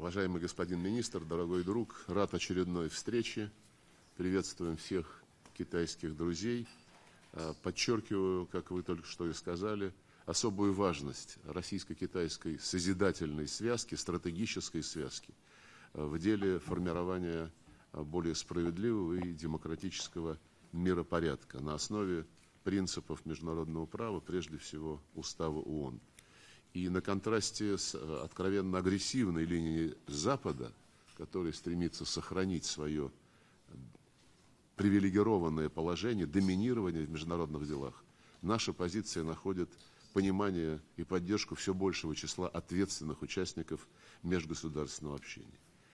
Уважаемый господин министр, дорогой друг, рад очередной встрече. Приветствуем всех китайских друзей. Э, подчеркиваю, как вы только что и сказали, особую важность российско-китайской созидательной связки, стратегической связки э, в деле формирования э, более справедливого и демократического миропорядка на основе принципов международного права, прежде всего Устава ООН. И на контрасте с э, откровенно агрессивной линией Запада, который стремится сохранить свое привилегированное положение, доминирование в международных делах, наша позиция находит понимание и поддержку все большего числа ответственных участников межгосударственного общения.